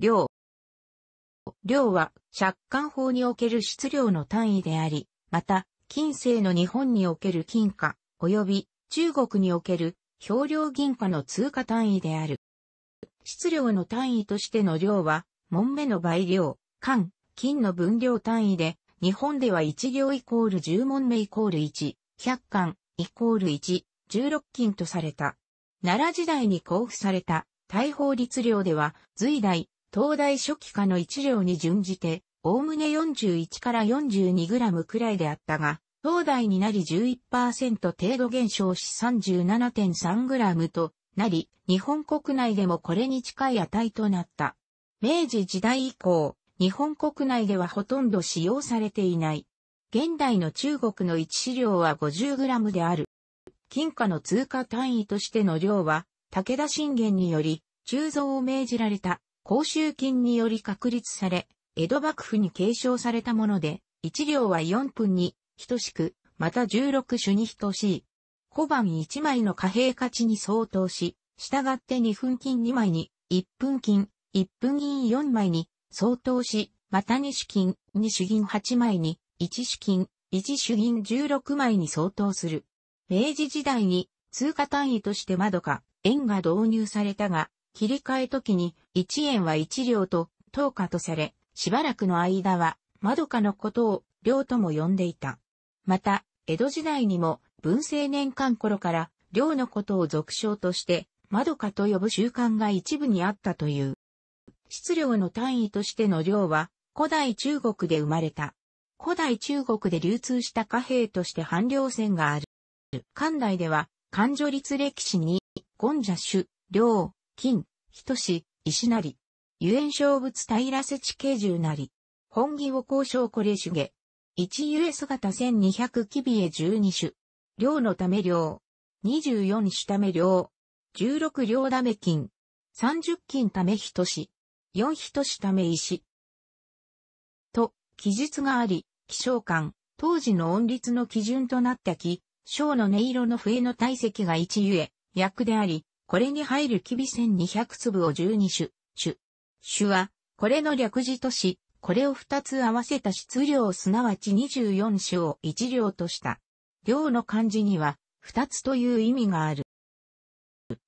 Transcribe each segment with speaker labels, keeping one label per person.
Speaker 1: 量。量は、借款法における質量の単位であり、また、近世の日本における金貨、及び中国における表量銀貨の通貨単位である。質量の単位としての量は、門目の倍量、間、金の分量単位で、日本では1両イコール10門目イコール1、100巻イコール1、16金とされた。奈良時代に交付された大法律令では、隋代、東大初期化の1両に準じて、おおむね41から42グラムくらいであったが、東大になり11%程度減少し37.3グラムとなり、日本国内でもこれに近い値となった。明治時代以降、日本国内ではほとんど使用されていない。現代の中国の1資料は50グラムである。金貨の通貨単位としての量は、武田信玄により、鋳造を命じられた、甲州金により確立され、江戸幕府に継承されたもので、1両は4分に等しく、また16種に等しい。小判1枚の貨幣価値に相当し、従って2分金2枚に、1分金、1分銀4枚に相当し、また2種金、2種銀8枚に、1種金、1種銀16枚に相当する。明治時代に通貨単位として窓か円が導入されたが、切り替え時に1円は1両と等価とされ、しばらくの間は窓かのことを両とも呼んでいた。また、江戸時代にも文政年間頃から両のことを俗称として窓かと呼ぶ習慣が一部にあったという。質量の単位としての量は古代中国で生まれた。古代中国で流通した貨幣として半量線がある。漢代では、漢序律歴史に、権者主、領、金、人志、石なり、ゆえん小物平瀬地形重なり、本義を交渉これ主下、一ゆえ姿1200キビエ12種、領のため領、24種ため領、16両ため金、30金ため人志、4人志ため石。と、記述があり、気象館、当時の音律の基準となった木、小の音色の笛の体積が1ゆえ、役であり、これに入るキビ1200粒を12種、種。種は、これの略字とし、これを2つ合わせた質量すなわち24種を1両とした。量の漢字には、2つという意味がある。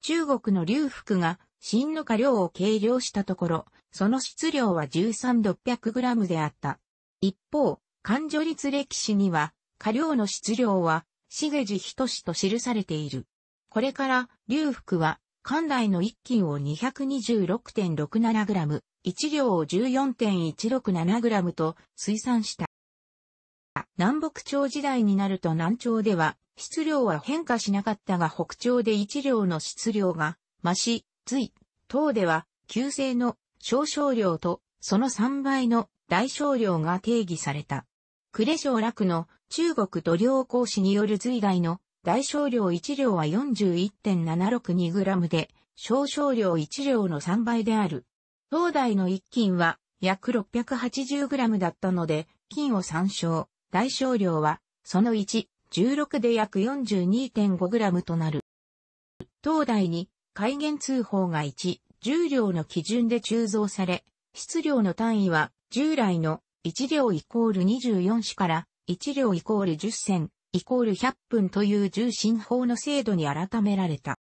Speaker 1: 中国の劉福が、新の過量を計量したところ、その質量は13600グラムであった。一方、漢序律歴史には、過量の質量は重地仁志と記されている。これから、劉福は、関内の一斤を 226.67g、一両を 14.167g と推算した。南北朝時代になると南朝では、質量は変化しなかったが北朝で一両の質量が増し、隋、唐では、旧姓の小少量とその3倍の大少量が定義された。呉省楽の中国土量講師による隋代の大少量1両は 41.762g で、小少量1両の3倍である。東大の一斤は約 680g だったので、金を参照、大少量はその1、16で約 42.5g となる。東大に海源通報が1、10両の基準で鋳造され、質量の単位は従来の1両イコール24種から1両イコール10銭、イコール100分という重心法の制度に改められた。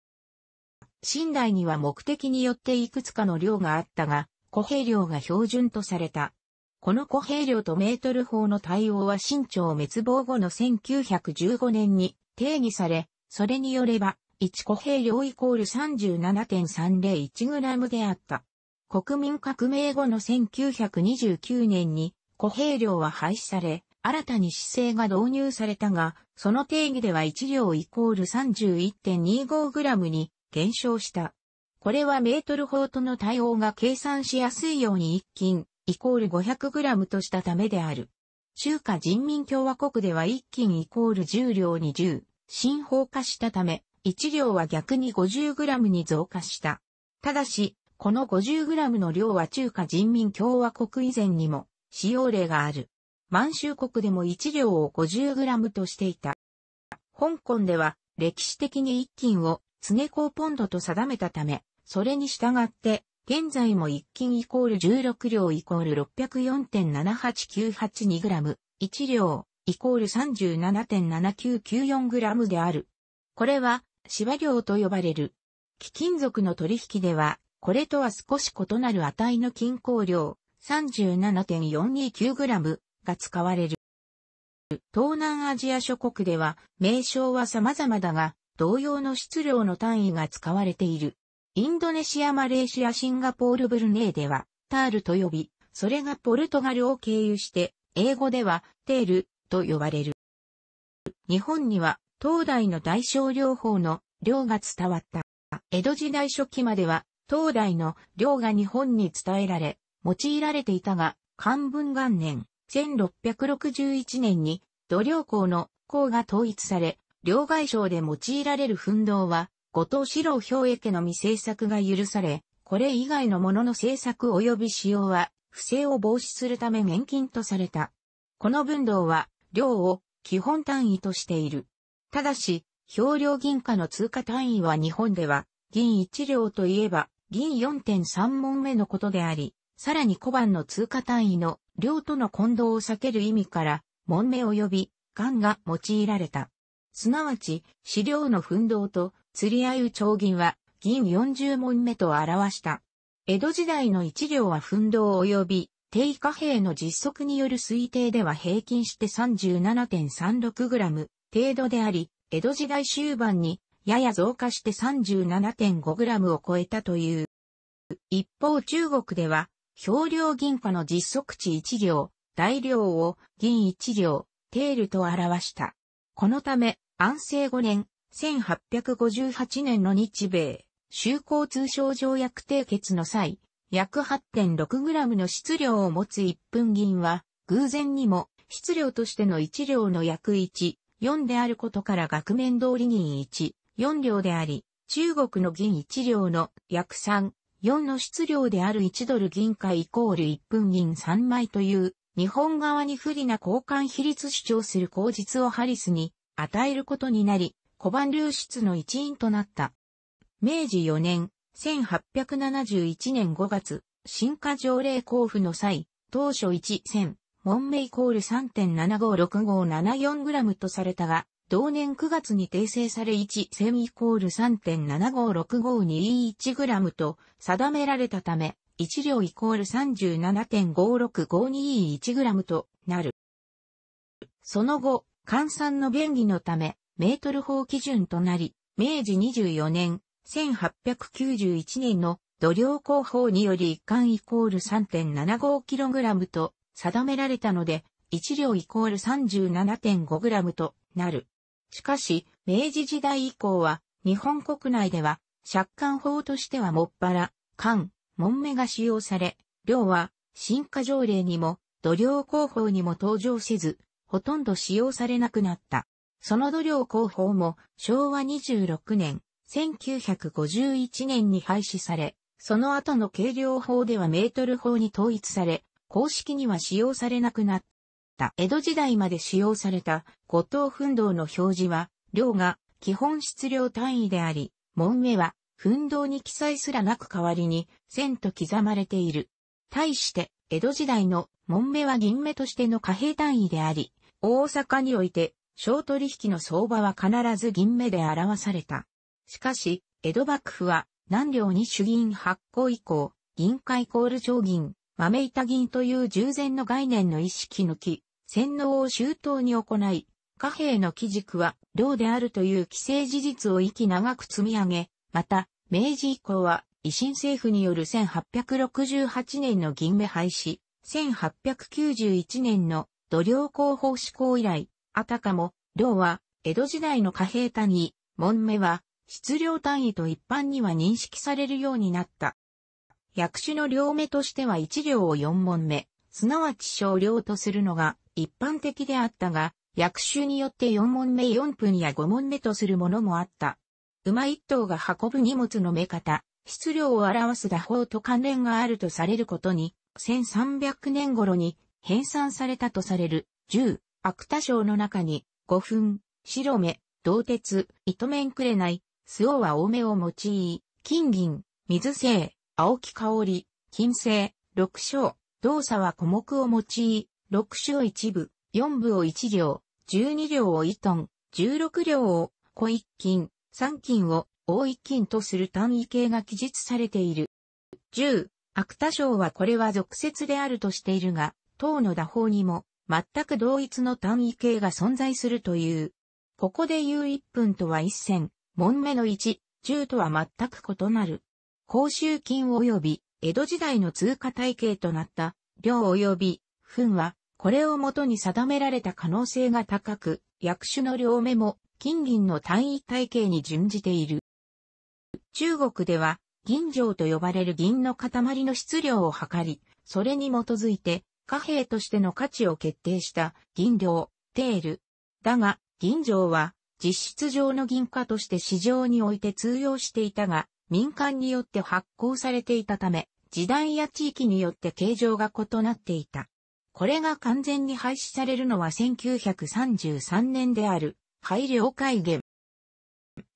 Speaker 1: 寝台には目的によっていくつかの量があったが、古兵量が標準とされた。この古兵量とメートル法の対応は清朝滅亡後の1915年に定義され、それによれば、1古兵量イコール 37.301g であった。国民革命後の1929年に古兵量は廃止され、新たに姿勢が導入されたが、その定義では1両イコール 31.25g に減少した。これはメートル法との対応が計算しやすいように1斤イコール 500g としたためである。中華人民共和国では1斤イコール10両に10、新法化したため、1両は逆に 50g に増加した。ただし、この 50g の量は中華人民共和国以前にも使用例がある。満州国でも1両を 50g としていた。香港では歴史的に1斤を常高ポンドと定めたため、それに従って現在も1斤イコール16両イコール 604.78982g、1両イコール 37.7994g である。これは、芝量と呼ばれる。貴金属の取引では、これとは少し異なる値の均衡量 37.429g が使われる。東南アジア諸国では名称は様々だが、同様の質量の単位が使われている。インドネシア、マレーシア、シンガポール、ブルネイでは、タールと呼び、それがポルトガルを経由して、英語では、テールと呼ばれる。日本には、東大の大小両方の量が伝わった。江戸時代初期までは、東大の量が日本に伝えられ、用いられていたが、漢文元年、1661年に、土量港の港が統一され、両外省で用いられる奮闘は、後藤四郎氷家の未制作が許され、これ以外のものの制作及び使用は、不正を防止するため免禁とされた。この分銅は、量を基本単位としている。ただし、表量銀貨の通貨単位は日本では、銀1両といえば、銀4.3問目のことであり、さらに小判の通貨単位の量との混同を避ける意味から、門目及び、癌が用いられた。すなわち、資料の奮闘と釣り合う長銀は、銀40問目と表した。江戸時代の一両は奮闘及び、定価兵の実測による推定では平均して 37.36g 程度であり、江戸時代終盤にやや増加して 37.5g を超えたという。一方中国では表量銀貨の実測値1両、大量を銀1両、テールと表した。このため、安政5年、1858年の日米、修好通商条約締結の際、約 8.6g の質量を持つ1分銀は、偶然にも、質量としての1両の約1、4であることから額面通り銀1、4両であり、中国の銀1両の約3、4の質量である1ドル銀貨イコール1分銀3枚という日本側に不利な交換比率主張する口実をハリスに与えることになり、小判流出の一因となった。明治4年、1871年5月、新化条例交付の際、当初1 0 0 0、門目イコール 3.756574g とされたが、同年9月に訂正され1セミイコール 3.756521g と定められたため、1両イコール 37.56521g となる。その後、換算の便宜のため、メートル法基準となり、明治24年、1891年の土量工法により一貫イコール 3.75kg と定められたので、1両イコール 37.5g となる。しかし、明治時代以降は、日本国内では、借款法としてはもっぱら、缶、門目が使用され、量は、新化条例にも、土量工法にも登場せず、ほとんど使用されなくなった。その土量工法も、昭和26年、1951年に廃止され、その後の計量法ではメートル法に統一され、公式には使用されなくなった。江戸時代まで使用された五島奮闘の表示は、量が基本質量単位であり、門目は奮闘に記載すらなく代わりに線と刻まれている。対して、江戸時代の門目は銀目としての貨幣単位であり、大阪において小取引の相場は必ず銀目で表された。しかし、江戸幕府は南領に主銀発行以降、銀貨イコール長銀、豆板銀という従前の概念の意識抜き、洗脳を周到に行い、貨幣の基軸は量であるという既成事実を息長く積み上げ、また、明治以降は維新政府による1868年の銀目廃止、1891年の土量工法施行以来、あたかも、量は江戸時代の貨幣単位、門目は質量単位と一般には認識されるようになった。薬種の両目としては1両を4問目、すなわち少量とするのが一般的であったが、薬種によって4問目4分や5問目とするものもあった。馬一頭が運ぶ荷物の目方、質量を表す打法と関連があるとされることに、1300年頃に編纂されたとされる10、芥田賞の中に5分、白目、銅鉄、糸面くれない、スオは多めを用い、金銀、水性、青木香り、金星、六章、動作は古木を用い、六章一部、四部を一両、十二両を一トン、十六両を小一金、三金を大一金とする単位形が記述されている。十、芥章はこれは俗説であるとしているが、唐の打法にも全く同一の単位形が存在するという。ここで言う一分とは一銭、門目の一、十とは全く異なる。甲州金及び江戸時代の通貨体系となった量及び分はこれをもとに定められた可能性が高く、役種の両目も金銀の単位体系に準じている。中国では銀錠と呼ばれる銀の塊の質量を測り、それに基づいて貨幣としての価値を決定した銀量、テール。だが、銀錠は実質上の銀貨として市場において通用していたが、民間によって発行されていたため、時代や地域によって形状が異なっていた。これが完全に廃止されるのは1933年である。廃量改元。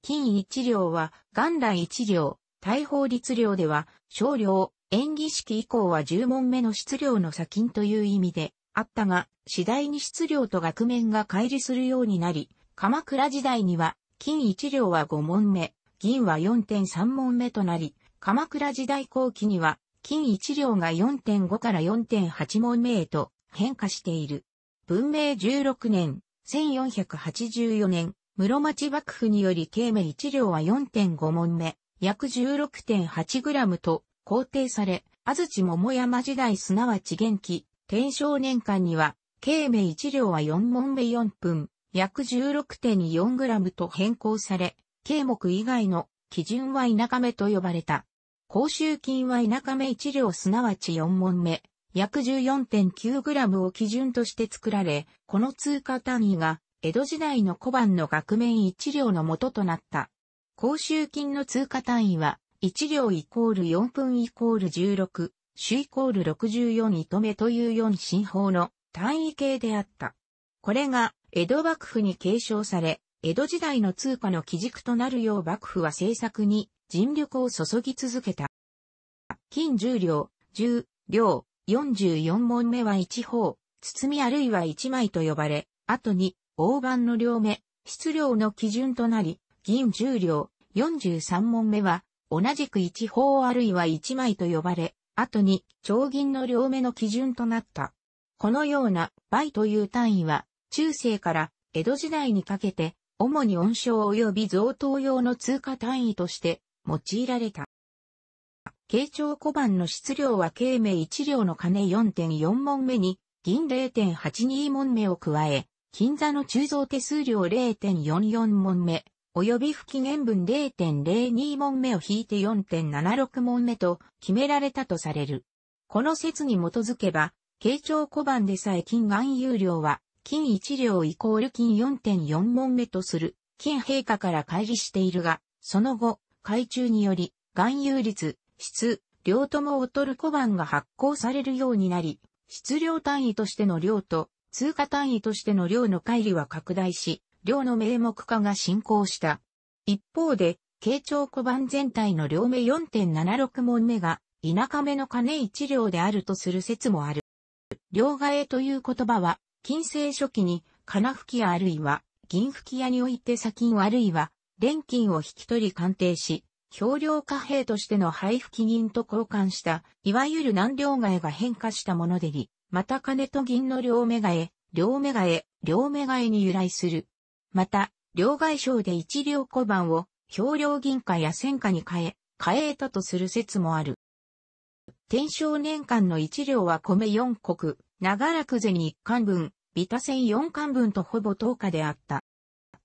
Speaker 1: 金一両は元来一両、大法律量では少量、演技式以降は十問目の質量の差金という意味であったが、次第に質量と額面が乖離するようになり、鎌倉時代には金一両は五問目、銀は4.3問目となり、鎌倉時代後期には、金一両が4.5から4.8問目へと変化している。文明16年、1484年、室町幕府により慶明一両は4.5問目、約16.8グラムと肯定され、安土桃山時代すなわち元気、天正年間には、慶明一両は4問目4分、約16.4グラムと変更され、計目以外の基準は田舎目と呼ばれた。甲州金は田舎目1両すなわち4問目、約 14.9g を基準として作られ、この通貨単位が江戸時代の小判の額面1両の元となった。甲州金の通貨単位は、1両イコール4分イコール16、種イコール64糸目という4進法の単位形であった。これが江戸幕府に継承され、江戸時代の通貨の基軸となるよう幕府は政策に尽力を注ぎ続けた。金10両、10両、44問目は1法、包みあるいは1枚と呼ばれ、後に大判の両目、質量の基準となり、銀10両、43問目は同じく1法あるいは1枚と呼ばれ、後に長銀の両目の基準となった。このような倍という単位は中世から江戸時代にかけて主に温床及び贈答用の通貨単位として用いられた。慶長小判の質量は慶明1両の金4.4問目に銀0.82問目を加え、金座の鋳造手数料0.44問目、及び不期限分0.02問目を引いて4.76問目と決められたとされる。この説に基づけば、慶長小判でさえ金含有量は金1両イコール金4.4問目とする、金陛下から乖離しているが、その後、海中により、含有率、質、量とも劣る小判が発行されるようになり、質量単位としての量と、通貨単位としての量の乖離は拡大し、量の名目化が進行した。一方で、慶長小判全体の両目4.76問目が、田舎目の金1両であるとする説もある。両替えという言葉は、金星初期に金吹き屋あるいは銀吹き屋において砂金あるいは錬金を引き取り鑑定し、表量貨幣としての配布金銀と交換した、いわゆる難両替が変化したものでり、また金と銀の両目替え、両目替え、両目替えに由来する。また、両替商で一両小判を表量銀貨や戦貨に変え、変えたとする説もある。天正年間の一両は米四国、長らく銭一貫分、ビタ銭四貫分とほぼ等価であった。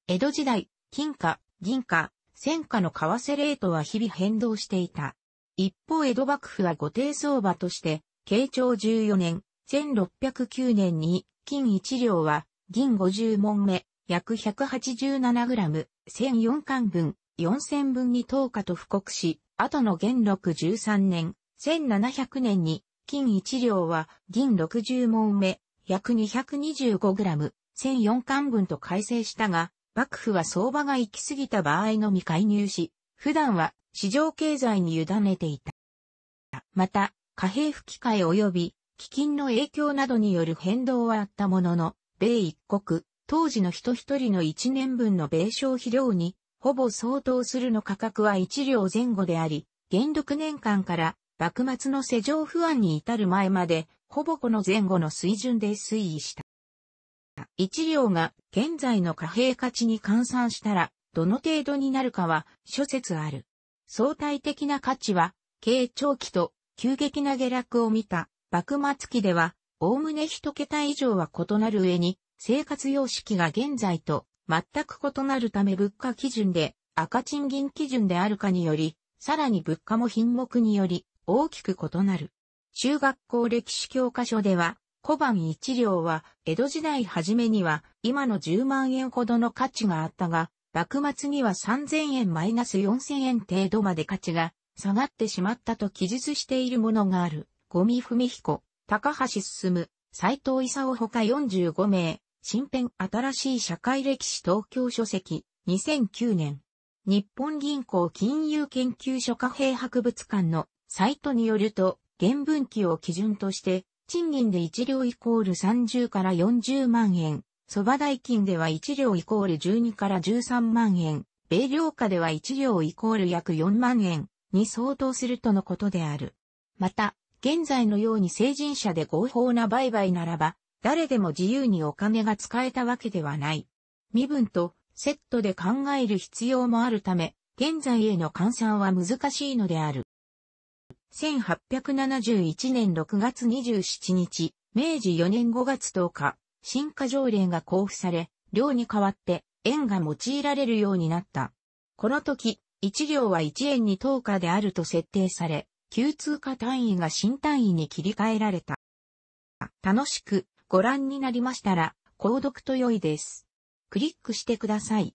Speaker 1: 江戸時代、金貨、銀貨、戦貨の為替レートは日々変動していた。一方江戸幕府は固定相場として、慶長14年、1609年に、金一両は、銀50問目、約 187g、1004貫分、4000分に等価と布告し、後の元禄13年、1700年に、金1両は銀60問目、約 225g、1004巻分と改正したが、幕府は相場が行き過ぎた場合のみ介入し、普段は市場経済に委ねていた。また、貨幣吹き替え及び、基金の影響などによる変動はあったものの、米一国、当時の人一人の1年分の米消費量に、ほぼ相当するの価格は1両前後であり、元禄年間から幕末の世情不安に至る前まで、ほぼこの前後の水準で推移した。1両が現在の貨幣価値に換算したら、どの程度になるかは諸説ある。相対的な価値は、経長期と急激な下落を見た幕末期では、おおむね一桁以上は異なる上に、生活様式が現在と全く異なるため物価基準で赤賃金基準であるかにより、さらに物価も品目により大きく異なる。中学校歴史教科書では、小判一両は江戸時代初めには今の10万円ほどの価値があったが、幕末には3000円マイナス4000円程度まで価値が下がってしまったと記述しているものがある。五味文彦、高橋進、斎藤勲ほか45名、新編新しい社会歴史東京書籍、2009年。日本銀行金融研究所貨幣博物館のサイトによると、原文期を基準として、賃金で1両イコール30から40万円、蕎麦代金では1両イコール12から13万円、米量価では1両イコール約4万円に相当するとのことである。また、現在のように成人者で合法な売買ならば、誰でも自由にお金が使えたわけではない。身分とセットで考える必要もあるため、現在への換算は難しいのである。1871年6月27日、明治4年5月10日、新化条例が交付され、量に代わって円が用いられるようになった。この時、1両は1円に等価であると設定され、旧通貨単位が新単位に切り替えられた。楽しくご覧になりましたら、購読と良いです。クリックしてください。